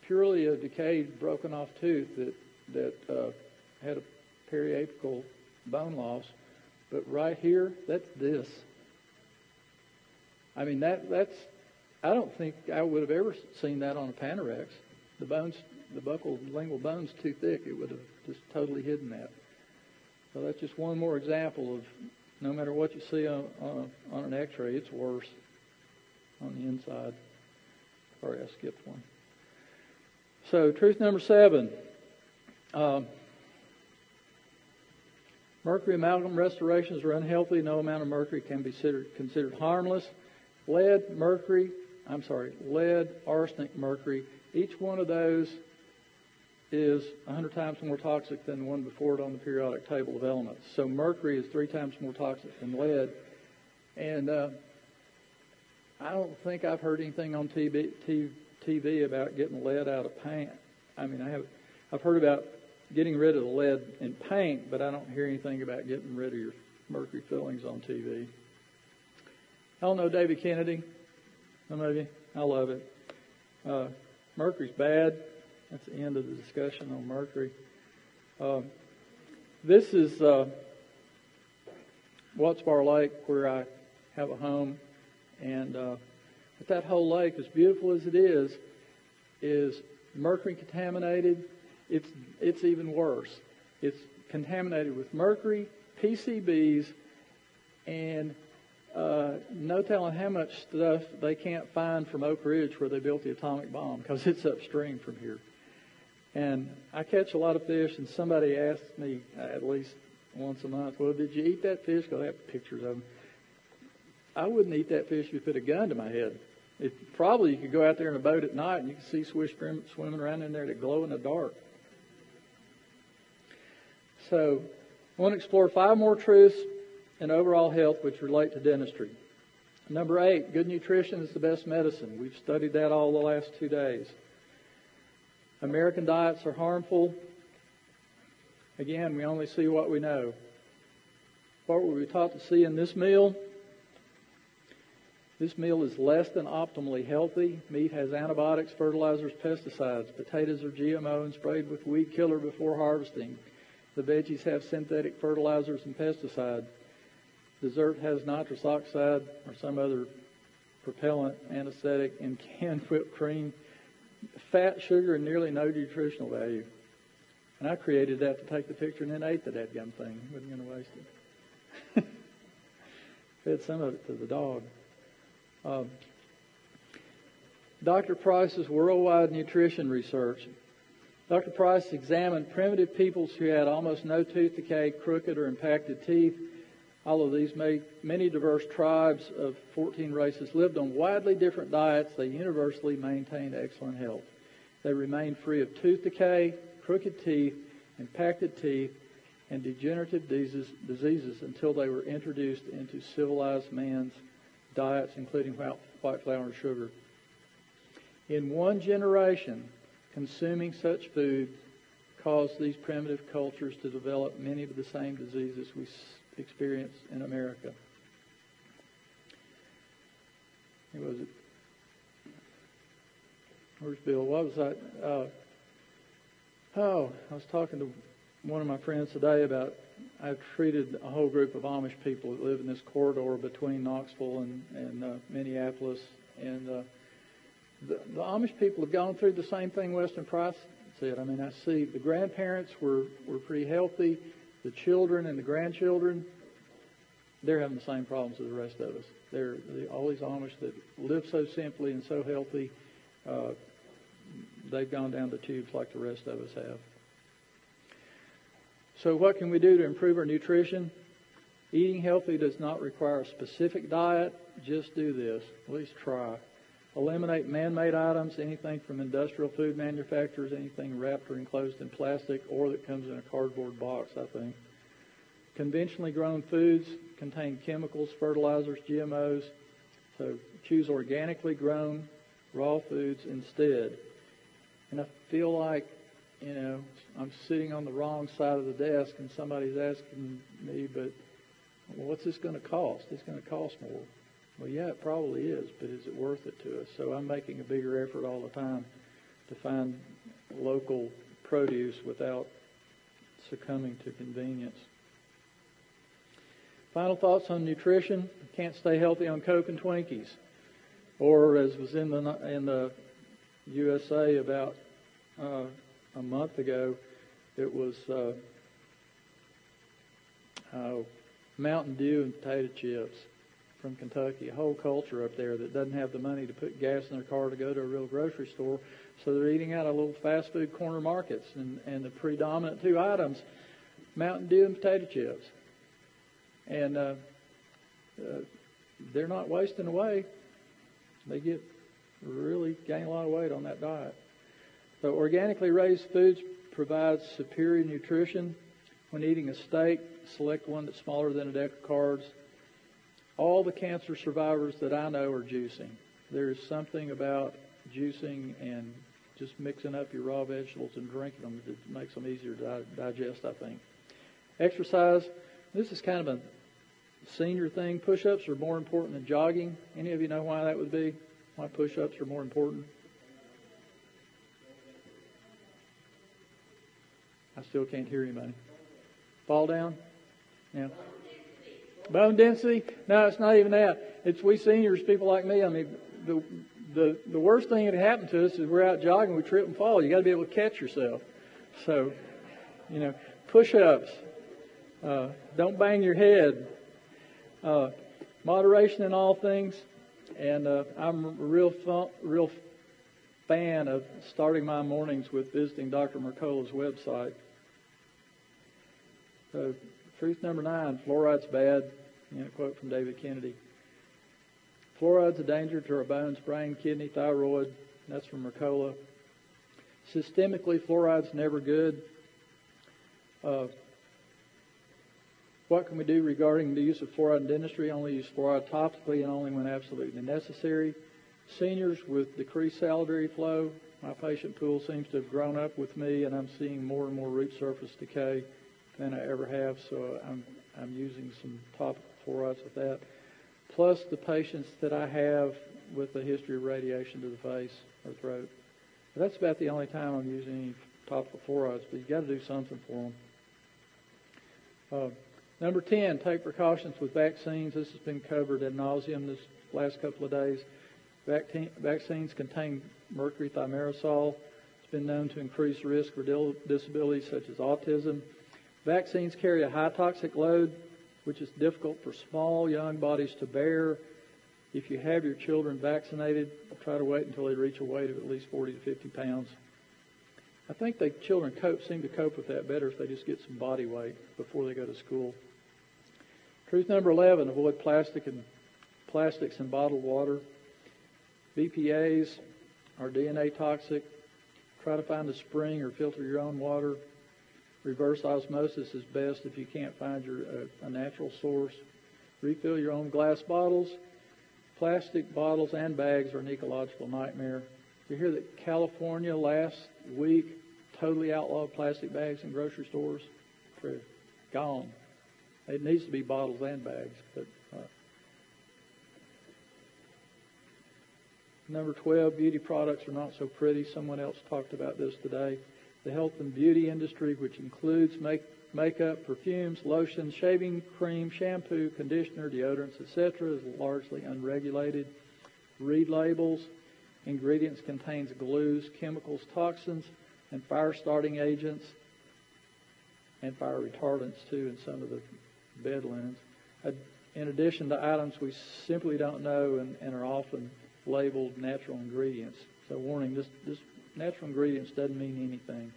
purely a decayed, broken off tooth that that uh, had a periapical bone loss. But right here, that's this. I mean that that's. I don't think I would have ever seen that on a Panorex. The bones, the buccal lingual bone's too thick. It would have just totally hidden that. So that's just one more example of no matter what you see on, on, on an x-ray, it's worse on the inside. Sorry, I skipped one. So, truth number seven. Um, mercury amalgam restorations are unhealthy. No amount of mercury can be considered, considered harmless. Lead, mercury, I'm sorry, lead, arsenic, mercury, each one of those is 100 times more toxic than the one before it on the periodic table of elements. So mercury is three times more toxic than lead. And uh, I don't think I've heard anything on TV, TV about getting lead out of paint. I mean, I have, I've heard about getting rid of the lead in paint, but I don't hear anything about getting rid of your mercury fillings on TV. I don't know David Kennedy. Some of you, I love it. Uh, mercury's bad. that's the end of the discussion on mercury. Um, this is uh, Watts Bar Lake, where I have a home, and uh, but that whole lake, as beautiful as it is, is mercury contaminated. It's it's even worse. It's contaminated with mercury, PCBs, and uh, no telling how much stuff they can't find from Oak Ridge where they built the atomic bomb because it's upstream from here. And I catch a lot of fish, and somebody asks me at least once a month, "Well, did you eat that fish?" Because I have pictures of them. I wouldn't eat that fish if you put a gun to my head. It, probably you could go out there in a boat at night and you can see swish shrimp swimming around in there that glow in the dark. So, I want to explore five more truths in overall health which relate to dentistry. Number eight, good nutrition is the best medicine. We've studied that all the last two days. American diets are harmful. Again, we only see what we know. What were we taught to see in this meal? This meal is less than optimally healthy. Meat has antibiotics, fertilizers, pesticides. Potatoes are GMO and sprayed with weed killer before harvesting. The veggies have synthetic fertilizers and pesticides. Dessert has nitrous oxide or some other propellant, anesthetic, and canned whipped cream, fat, sugar, and nearly no nutritional value. And I created that to take the picture and then ate the dead gum thing. Wasn't going to waste it. Fed some of it to the dog. Um, Dr. Price's worldwide nutrition research Dr. Price examined primitive peoples who had almost no tooth decay, crooked or impacted teeth. All of these many diverse tribes of 14 races lived on widely different diets. They universally maintained excellent health. They remained free of tooth decay, crooked teeth, impacted teeth, and degenerative diseases until they were introduced into civilized man's diets, including white flour and sugar. In one generation, consuming such food caused these primitive cultures to develop many of the same diseases we experience in America. Who was it? Where's Bill? What was that? Uh, oh, I was talking to one of my friends today about I've treated a whole group of Amish people that live in this corridor between Knoxville and, and uh, Minneapolis, and uh, the, the Amish people have gone through the same thing Weston Price said. I mean, I see the grandparents were, were pretty healthy. The children and the grandchildren, they're having the same problems as the rest of us. They're all these Amish that live so simply and so healthy. Uh, they've gone down the tubes like the rest of us have. So, what can we do to improve our nutrition? Eating healthy does not require a specific diet. Just do this. At least try. Eliminate man-made items, anything from industrial food manufacturers, anything wrapped or enclosed in plastic or that comes in a cardboard box, I think. Conventionally grown foods contain chemicals, fertilizers, GMOs, so choose organically grown raw foods instead. And I feel like, you know, I'm sitting on the wrong side of the desk and somebody's asking me, but what's this going to cost? It's going to cost more. Well, yeah, it probably is, but is it worth it to us? So I'm making a bigger effort all the time to find local produce without succumbing to convenience. Final thoughts on nutrition. Can't stay healthy on Coke and Twinkies. Or, as was in the, in the USA about uh, a month ago, it was uh, uh, Mountain Dew and potato chips from Kentucky, a whole culture up there that doesn't have the money to put gas in their car to go to a real grocery store. So they're eating out of little fast food corner markets, and, and the predominant two items, Mountain Dew and potato chips. And uh, uh, they're not wasting away. They get really gain a lot of weight on that diet. So organically raised foods provide superior nutrition. When eating a steak, select one that's smaller than a deck of cards all the cancer survivors that I know are juicing. There's something about juicing and just mixing up your raw vegetables and drinking them that makes them easier to digest, I think. Exercise. This is kind of a senior thing. Push ups are more important than jogging. Any of you know why that would be? Why push ups are more important? I still can't hear anybody. Fall down? Yeah. Bone density? No, it's not even that. It's we seniors, people like me. I mean, the the the worst thing that happened to us is we're out jogging, we trip and fall. You got to be able to catch yourself. So, you know, push-ups. Uh, don't bang your head. Uh, moderation in all things, and uh, I'm a real fun, real fan of starting my mornings with visiting Dr. Mercola's website. So, truth number nine: fluoride's bad. And a quote from David Kennedy. Fluoride's a danger to our bones, brain, kidney, thyroid. That's from Mercola. Systemically, fluoride's never good. Uh, what can we do regarding the use of fluoride in dentistry? Only use fluoride topically and only when absolutely necessary. Seniors with decreased salivary flow, my patient pool seems to have grown up with me, and I'm seeing more and more root surface decay than I ever have. So I'm I'm using some topical fluorides with that. Plus the patients that I have with a history of radiation to the face or throat. But that's about the only time I'm using any topical fluorides. But you've got to do something for them. Uh, Number 10, take precautions with vaccines. This has been covered ad nauseum this last couple of days. Vaccines contain mercury thimerosal. It's been known to increase risk for disabilities such as autism. Vaccines carry a high toxic load, which is difficult for small, young bodies to bear. If you have your children vaccinated, try to wait until they reach a weight of at least 40 to 50 pounds. I think the children cope, seem to cope with that better if they just get some body weight before they go to school. Truth number 11, avoid plastic and plastics in bottled water. BPAs are DNA toxic. Try to find a spring or filter your own water. Reverse osmosis is best if you can't find your uh, a natural source. Refill your own glass bottles. Plastic bottles and bags are an ecological nightmare. You hear that California last week totally outlawed plastic bags in grocery stores? True. Gone. It needs to be bottles and bags. But uh, number 12, beauty products are not so pretty. Someone else talked about this today. The health and beauty industry, which includes make, makeup, perfumes, lotions, shaving cream, shampoo, conditioner, deodorants, etc., is largely unregulated. Read labels. Ingredients contains glues, chemicals, toxins, and fire-starting agents, and fire retardants too in some of the bed linens. In addition to items we simply don't know and, and are often labeled natural ingredients. So warning, this, this natural ingredients doesn't mean anything.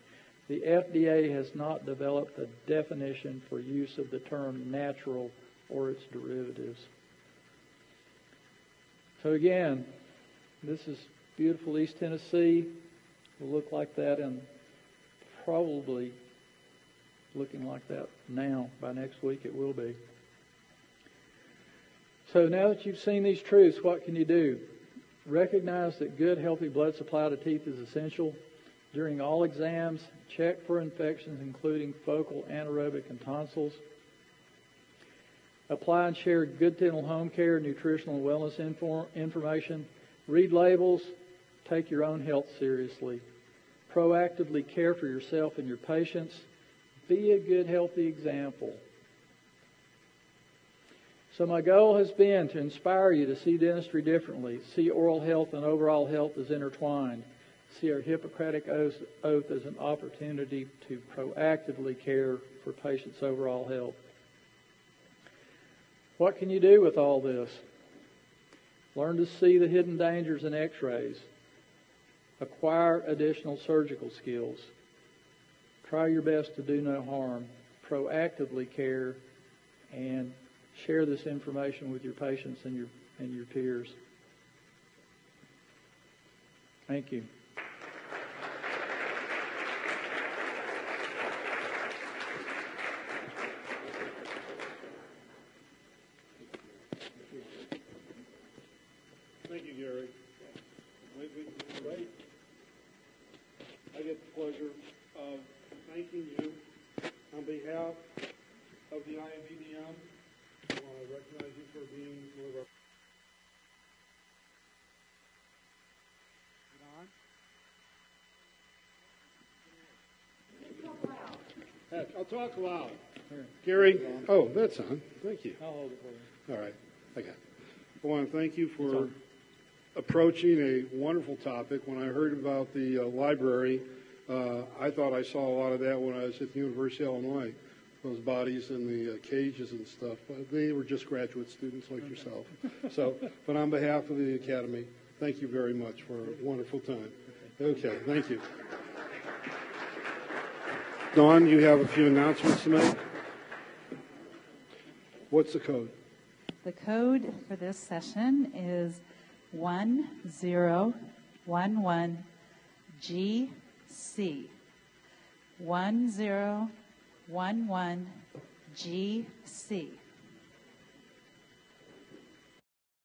The FDA has not developed a definition for use of the term natural or its derivatives. So again, this is beautiful East Tennessee. Will look like that and probably looking like that now. By next week, it will be. So now that you've seen these truths, what can you do? Recognize that good, healthy blood supply to teeth is essential. During all exams, check for infections, including focal, anaerobic, and tonsils. Apply and share good dental home care, nutritional and wellness inform- information. Read labels. Take your own health seriously. Proactively care for yourself and your patients. Be a good, healthy example. So, my goal has been to inspire you to see dentistry differently, see oral health and overall health as intertwined, see our Hippocratic oath as an opportunity to proactively care for patients' overall health. What can you do with all this? Learn to see the hidden dangers in x rays, acquire additional surgical skills Try your best to do no harm. Proactively care and share this information with your patients and your, and your peers. Thank you. Thank you, Gary. I get the pleasure of thanking you on behalf of the IABDM. I want to recognize you for being one of our I'll talk loud. Gary, oh, that's on. Thank you. I'll hold it for you. All right, I got it. I want to thank you for approaching a wonderful topic. When I heard about the uh, library, uh, I thought I saw a lot of that when I was at the University of Illinois, those bodies in the uh, cages and stuff. But they were just graduate students like yourself. So, but on behalf of the Academy, thank you very much for a wonderful time. Okay, thank you. Dawn, you have a few announcements to make? What's the code? The code for this session is 1011GC. 1011GC.